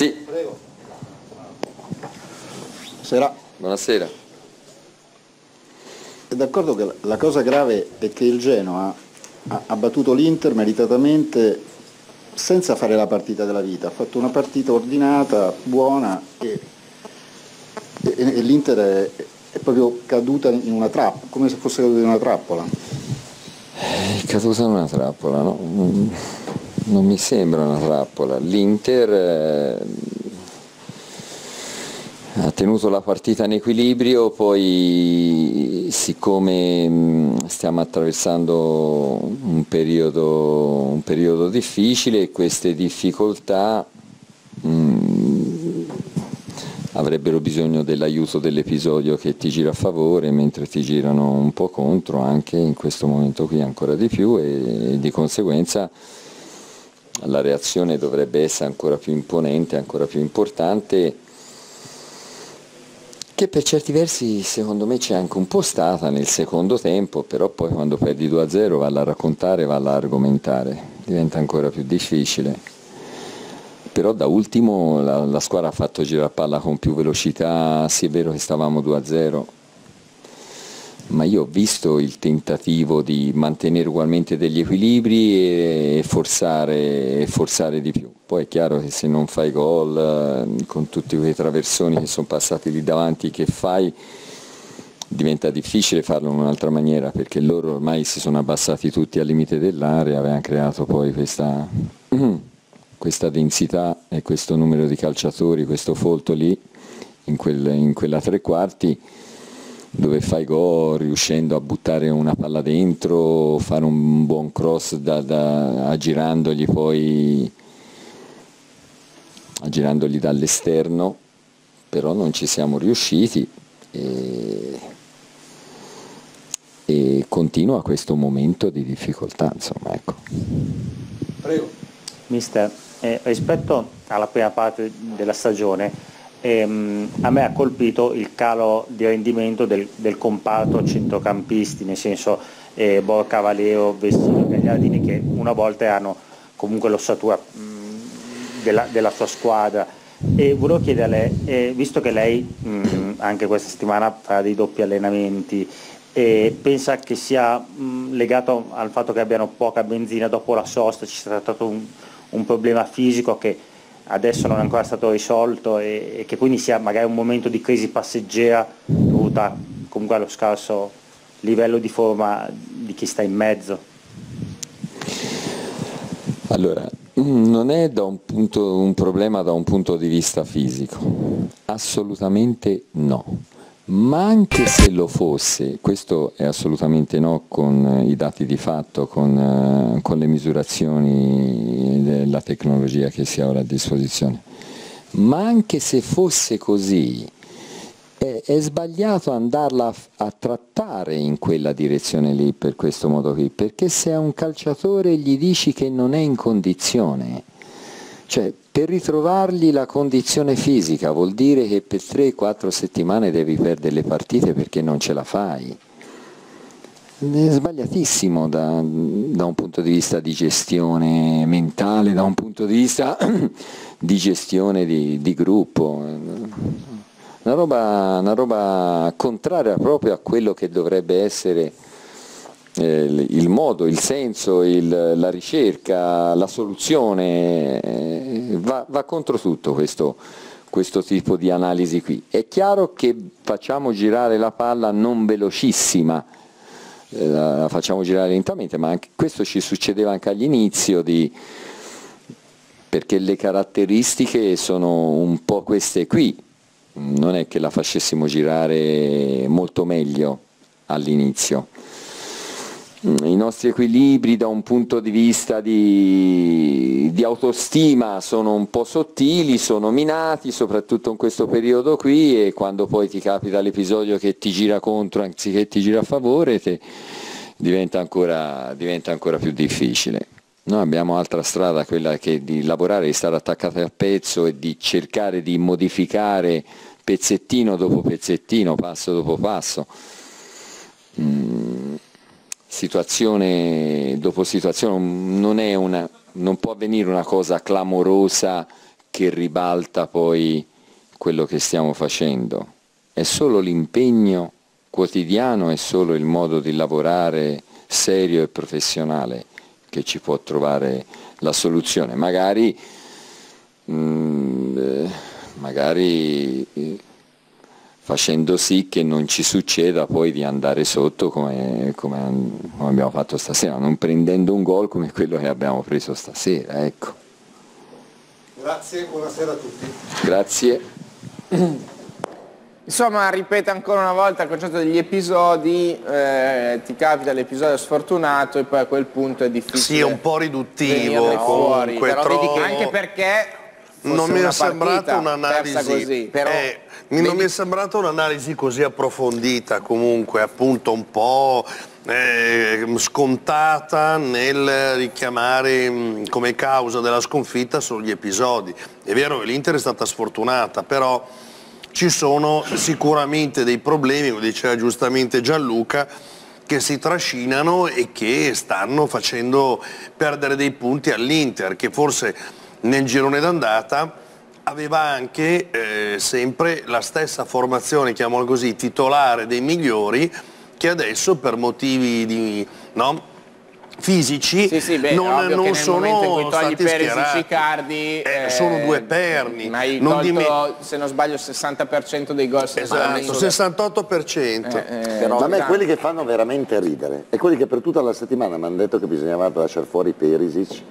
Sì. Prego. Sera. Buonasera. È d'accordo che la cosa grave è che il Genoa ha battuto l'Inter meritatamente senza fare la partita della vita, ha fatto una partita ordinata, buona e, e, e l'Inter è, è, proprio caduta in una trappola, come se fosse caduta in una trappola. È caduta in una trappola, no? Non mi sembra una trappola. L'Inter eh, ha tenuto la partita in equilibrio, poi siccome mm, stiamo attraversando un periodo, un periodo difficile, queste difficoltà mh, mm, avrebbero bisogno dell'aiuto dell'episodio che ti gira a favore, mentre ti girano un po' contro, anche in questo momento qui ancora di più e, e di conseguenza la reazione dovrebbe essere ancora più imponente, ancora più importante che per certi versi secondo me c'è anche un po' stata nel secondo tempo, però poi quando perdi 2-0 valla a raccontare, valla a argomentare, diventa ancora più difficile. Però da ultimo la, la squadra ha fatto girare palla con più velocità, sì è vero che stavamo 2-0, ma io ho visto il tentativo di mantenere ugualmente degli equilibri e forzare, forzare di più. Poi è chiaro che se non fai gol eh, con tutti quei traversoni che sono passati lì davanti che fai diventa difficile farlo in un'altra maniera perché loro ormai si sono abbassati tutti al limite dell'area, avevano creato poi questa, questa, densità e questo numero di calciatori, questo folto lì in, quel, in quella tre quarti dove fai gol riuscendo a buttare una palla dentro, fare un buon cross da, da, aggirandogli poi aggirandogli dall'esterno, però non ci siamo riusciti e, e continua questo momento di difficoltà. Insomma, ecco. Prego. Mister, eh, rispetto alla prima parte della stagione, ehm, a me ha colpito il calo di rendimento del, del comparto centrocampisti, nel senso eh, Borca, Valero, Vestino, Gagliardini che una volta hanno comunque l'ossatura mh, della, della, sua squadra. E volevo chiederle, eh, visto che lei mh, anche questa settimana farà dei doppi allenamenti, e pensa che sia mh, legato al fatto che abbiano poca benzina dopo la sosta, ci sia stato un, un problema fisico che adesso non è ancora stato risolto e, e, che quindi sia magari un momento di crisi passeggera dovuta comunque allo scarso livello di forma di chi sta in mezzo? Allora, non è un, punto, un problema da un punto di vista fisico, assolutamente no ma anche se lo fosse, questo è assolutamente no con eh, i dati di fatto, con, uh, con le misurazioni della tecnologia che si ha ora a disposizione, ma anche se fosse così, è, è sbagliato andarla a, a, trattare in quella direzione lì per questo modo qui, perché se a un calciatore gli dici che non è in condizione, cioè per ritrovargli la condizione fisica vuol dire che per 3-4 settimane devi perdere le partite perché non ce la fai. È sbagliatissimo da, da, un punto di vista di gestione mentale, da un punto di vista di gestione di, di gruppo. Una roba, una roba contraria proprio a quello che dovrebbe essere il modo, il senso, il, la ricerca, la soluzione, eh, va, va, contro tutto questo, questo tipo di analisi qui. È chiaro che facciamo girare la palla non velocissima, eh, la facciamo girare lentamente, ma anche, questo ci succedeva anche all'inizio di, perché le caratteristiche sono un po' queste qui, non è che la facessimo girare molto meglio all'inizio i nostri equilibri da un punto di vista di, di, autostima sono un po' sottili, sono minati, soprattutto in questo periodo qui e quando poi ti capita l'episodio che ti gira contro anziché ti gira a favore diventa ancora, diventa ancora più difficile. Noi abbiamo altra strada, quella che di lavorare, di stare attaccati a pezzo e di cercare di modificare pezzettino dopo pezzettino, passo dopo passo. Mm situazione dopo situazione, non, una, non può avvenire una cosa clamorosa che ribalta poi quello che stiamo facendo, è solo l'impegno quotidiano, è solo il modo di lavorare serio e professionale che ci può trovare la soluzione. Magari, mh, mm, eh, magari eh, facendo sì che non ci succeda poi di andare sotto come, come, come abbiamo fatto stasera, non prendendo un gol come quello che abbiamo preso stasera. Ecco. Grazie, buonasera a tutti. Grazie. Insomma, ripeto ancora una volta il concetto degli episodi, eh, ti capita l'episodio sfortunato e poi a quel punto è difficile. Sì, è un po' riduttivo comunque, trovo... anche perché non mi è sembrata un'analisi però... eh, non mi è sembrata un'analisi così approfondita comunque appunto un po' eh, scontata nel richiamare mh, come causa della sconfitta solo gli episodi. È vero che l'Inter è stata sfortunata però ci sono sicuramente dei problemi come diceva giustamente Gianluca che si trascinano e che stanno facendo perdere dei punti all'Inter che forse nel girone d'andata aveva anche eh, sempre la stessa formazione, chiamiamola così, titolare dei migliori che adesso per motivi di, no, fisici sì, sì, beh, non, non sono in cui togli Perisic Icardi eh, eh, sono due perni. ma hai non colto, se non sbaglio il 60% dei gol esatto, 68% eh, eh, però a me quelli che fanno veramente ridere e quelli che per tutta la settimana mi hanno detto che bisognava lasciare fuori Perisic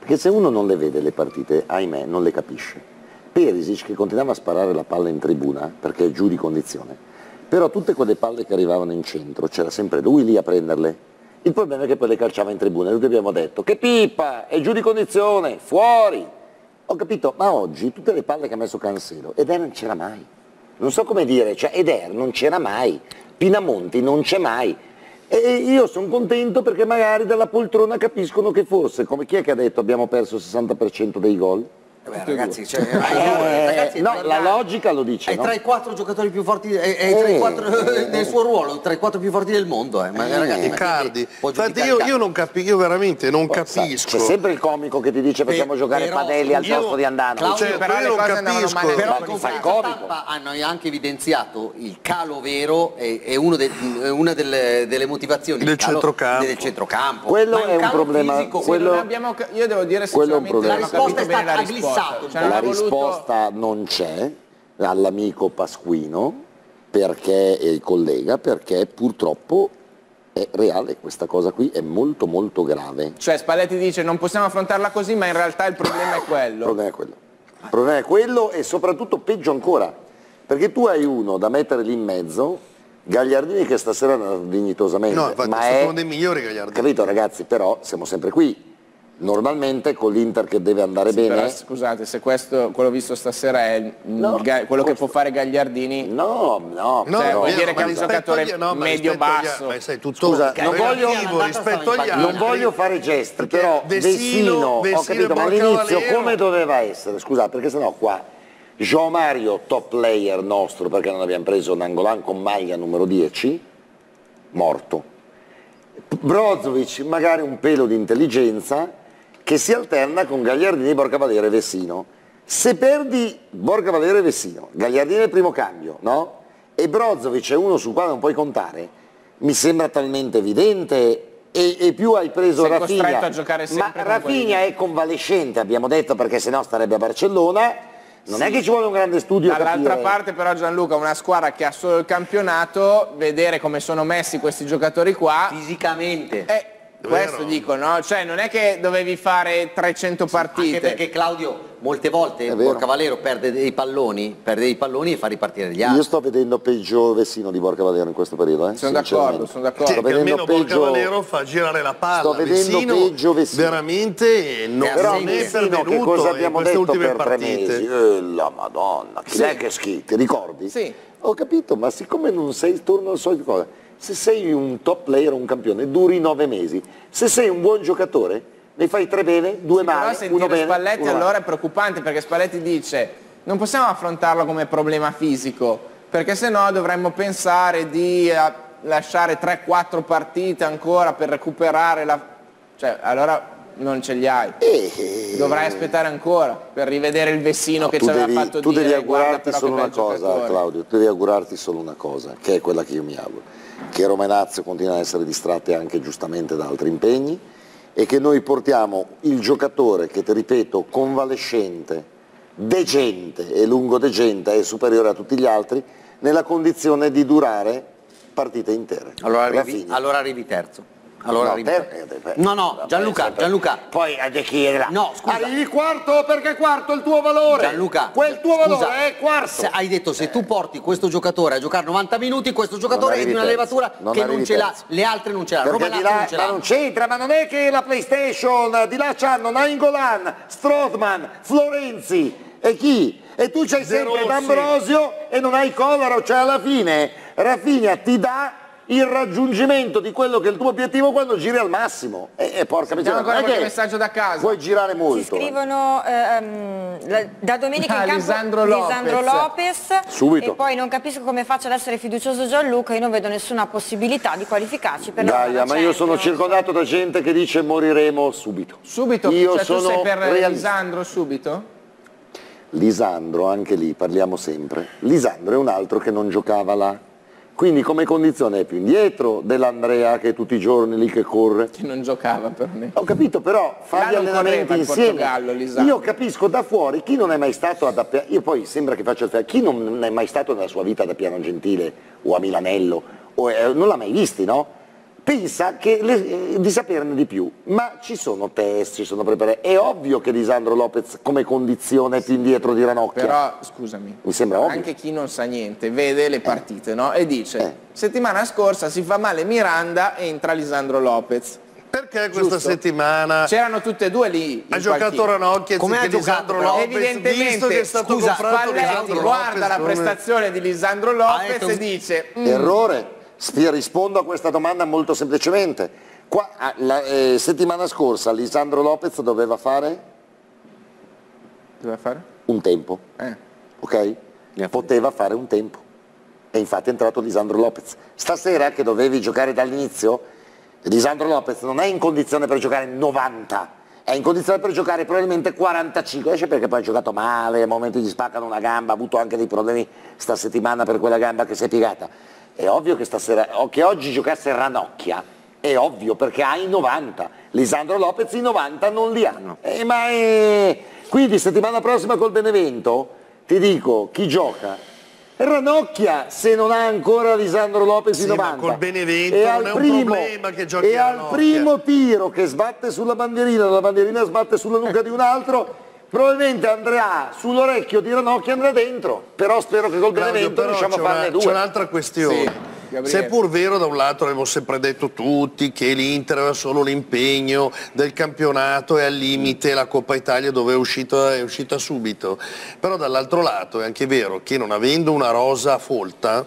perché se uno non le vede le partite, ahimè, non le capisce. Perisic che continuava a sparare la palla in tribuna, perché è giù di condizione, però tutte quelle palle che arrivavano in centro, c'era sempre lui lì a prenderle. Il problema è che poi le calciava in tribuna e tutti abbiamo detto che pipa, è giù di condizione, fuori. Ho capito, ma oggi tutte le palle che ha messo Cancelo, Eder non c'era mai. Non so come dire, cioè Eder non c'era mai, Pinamonti non c'è mai. E io sono contento perché magari dalla poltrona capiscono che forse, come chi è che ha detto abbiamo perso il 60% dei gol? Beh, ragazzi, cioè, eh, ragazzi, no, la logica lo dice. È no? tra i quattro giocatori più forti, è, è tra i eh. quattro, nel suo ruolo, tra i quattro più forti del mondo. Eh. Ma, eh, ragazzi, Icardi. Infatti io, io, non capi, io veramente non oh, capisco. C'è sempre il comico che ti dice facciamo per, giocare però, Padelli al posto di andare. Claudio, cioè, però io non capisco. Male, però con fa il comico. hanno anche evidenziato il calo vero è, una delle, delle, motivazioni del centrocampo. Del centrocampo. Quello è un problema. Io devo dire sinceramente la risposta è stata glissato risposta non c'è all'amico Pasquino perché è il collega perché purtroppo è reale questa cosa qui è molto molto grave. Cioè Spalletti dice non possiamo affrontarla così ma in realtà il problema è quello. Il problema è quello, il problema è quello e soprattutto peggio ancora perché tu hai uno da mettere lì in mezzo Gagliardini che stasera è andato dignitosamente no, infatti, ma è uno dei migliori Gagliardini. Capito ragazzi però siamo sempre qui normalmente con l'Inter che deve andare sì, bene. però, scusate se questo quello visto stasera è no, quello questo... che può fare Gagliardini? No no, no cioè, vuol dire che è un giocatore no, medio basso. agli, sei tutto Scusa, non voglio, rispetto agli altri. non voglio fare gesti però Vessino, Vessino ho capito ma all'inizio come doveva essere? Scusate perché sennò qua Gio Mario top player nostro perché non abbiamo preso Nangolan con maglia numero 10 morto. Brozovic magari un pelo di intelligenza che si alterna con Gagliardini, Borca Valera e Vessino. Se perdi Borca Valera e Vessino, Gagliardini è il primo cambio, no? E Brozovic è uno sul quale non puoi contare, mi sembra talmente evidente e, e più hai preso Sei Rafinha. A giocare ma Rafinha è convalescente, abbiamo detto, perché sennò starebbe a Barcellona. Non sì. è che ci vuole un grande studio. Dall'altra parte però Gianluca, una squadra che ha solo il campionato, vedere come sono messi questi giocatori qua. Fisicamente. Eh, questo dico, no? Cioè non è che dovevi fare 300 partite. Anche perché Claudio molte volte Borca Valero perde dei palloni, perde dei palloni e fa ripartire gli altri. Io sto vedendo peggio Vessino di Borca Valero in questo periodo, eh? Sono d'accordo, sono d'accordo. Sto vedendo peggio Valero fa girare la palla. Sto vedendo Vessino peggio Vessino. Veramente non Però è Vessino, che cosa abbiamo detto per partite. tre mesi? Eh, la Madonna, chi sì. è che schi? Ti ricordi? Sì. Ho capito, ma siccome non sei torno al solito cosa se sei un top player, un campione, duri nove mesi. Se sei un buon giocatore, ne fai tre bene, due sì, male, però uno bene. Spalletti uno allora è preoccupante perché Spalletti dice non possiamo affrontarlo come problema fisico, perché se no dovremmo pensare di eh, lasciare 3-4 partite ancora per recuperare la... Cioè, allora non ce li hai. E... Dovrai aspettare ancora per rivedere il vessino no, che ci aveva fatto tu dire. Tu devi augurarti solo una cosa. Claudio, tu devi augurarti solo una cosa, che è quella che io mi auguro, che Roma e Lazio continuino ad essere distratte anche giustamente da altri impegni e che noi portiamo il giocatore che, ti ripeto, convalescente, degente e lungo degente è superiore a tutti gli altri, nella condizione di durare partite intere. Allora arrivi, allora arrivi terzo. Allora no, ter- no, no, Gianluca, Gianluca. Poi a chiedere. No, scusa. Arrivi quarto perché quarto è il tuo valore. Gianluca. Quel tuo scusa, valore è quarto. Se hai detto se tu porti questo giocatore a giocare 90 minuti, questo giocatore è di una levatura non che non ce l'ha, le altre non ce l'ha. Roma di là, non ce l'ha. Ma non c'entra, ma non è che la PlayStation, di là c'hanno Nainggolan, Strothman, Florenzi e chi? E tu c'hai sempre D'Ambrosio e non hai Colaro, cioè alla fine Rafinha ti dà il raggiungimento di quello che è il tuo obiettivo quando giri al massimo. E, e porca miseria, ancora qualche messaggio da casa. Vuoi girare molto. Ci scrivono ehm, da domenica ah, in campo Lisandro Lopez. Lisandro Lopez Subito. e poi non capisco come faccia ad essere fiducioso Gianluca, io non vedo nessuna possibilità di qualificarci per Gaia, ma io sono circondato da gente che dice moriremo subito. Subito? Io cioè, sono tu sei per realista. Lisandro subito? Lisandro, anche lì parliamo sempre. Lisandro è un altro che non giocava là quindi come condizione è più indietro dell'Andrea che è tutti i giorni lì che corre. Che non giocava per me. Ho capito, però fa gli allenamenti insieme. Io capisco da fuori chi non è mai stato ad Appiano, io poi sembra che faccia il chi non è mai stato nella sua vita ad Appiano Gentile o a Milanello, o, eh, non l'ha mai visti, no? Pensa che le, eh, di saperne di più, ma ci sono test, ci sono preparati. È ovvio che Lisandro Lopez come condizione è più indietro di Ranocchia. Però, scusami, mi sembra ovvio. Anche chi non sa niente vede le partite, eh. no? E dice, eh. settimana scorsa si fa male Miranda e entra Lisandro Lopez. Perché questa Giusto. settimana c'erano tutte e due lì ha giocato Ranocchia come ha giocato Lopez evidentemente visto che è stato scusa, Spalletti guarda Lopez, la prestazione di Lisandro Lopez e dice mm, errore rispondo a questa domanda molto semplicemente. Qua, la eh, settimana scorsa Lisandro Lopez doveva fare? Doveva fare? Un tempo. Eh. Ok? Poteva fare un tempo. E infatti è entrato Lisandro Lopez. Stasera che dovevi giocare dall'inizio, Lisandro Lopez non è in condizione per giocare 90, è in condizione per giocare probabilmente 45, esce perché poi ha giocato male, a momenti gli spaccano una gamba, ha avuto anche dei problemi sta settimana per quella gamba che si è piegata è ovvio che, stasera, che oggi giocasse Ranocchia, è ovvio perché ha i 90, Lisandro Lopez i 90 non li hanno. Eh, ma è... Quindi settimana prossima col Benevento ti dico chi gioca? Ranocchia se non ha ancora Lisandro Lopez sì, in 90 ma col Benevento e non è un primo, e al primo tiro che sbatte sulla bandierina la bandierina sbatte sulla nuca di un altro probabilmente andrà sull'orecchio di Ranocchi andrà dentro però spero che col Benevento riusciamo a farne due. c'è un'altra questione. Sì. Seppur vero da un lato abbiamo sempre detto tutti che l'Inter aveva solo l'impegno del campionato e al limite la Coppa Italia dove è uscita, è uscita subito, però dall'altro lato è anche vero che non avendo una rosa folta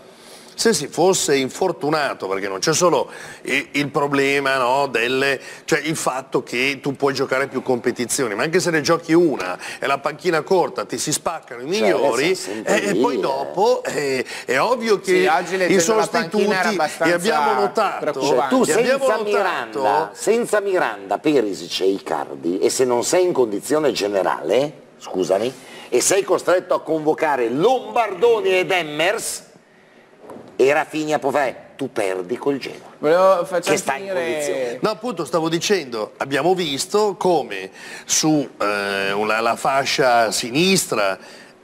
se si fosse infortunato, perché non c'è solo il, problema no, delle, cioè il fatto che tu puoi giocare più competizioni, ma anche se ne giochi una e la panchina corta ti si spaccano i cioè, migliori e, e, poi dopo eh, è ovvio che sì, i sostituti li abbiamo notato. Cioè, tu senza, notato, Miranda, senza Miranda, Perisic e Icardi e se non sei in condizione generale, scusami, e sei costretto a convocare Lombardoni ed Emmers, e Rafinha Povè tu perdi col Genoa. Volevo che sta in condizione. No appunto stavo dicendo abbiamo visto come su eh, una, la fascia sinistra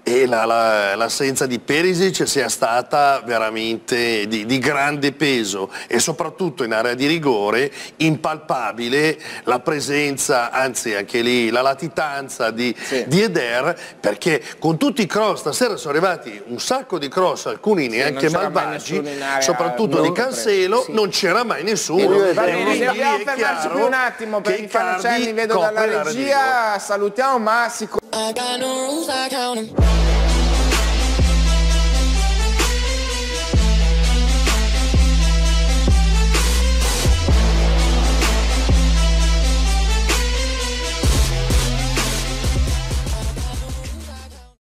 e l'assenza la, la, di Perisic sia stata veramente di, di, grande peso e soprattutto in area di rigore impalpabile la presenza, anzi anche lì la latitanza di, sì. di Eder perché con tutti i cross stasera sono arrivati un sacco di cross, alcuni sì, neanche malvagi, soprattutto di Cancelo, sì. non c'era mai nessuno. Dobbiamo fermarci più un attimo per i Cenni vedo dalla regia, salutiamo ma sicuramente I got no rules, I count them.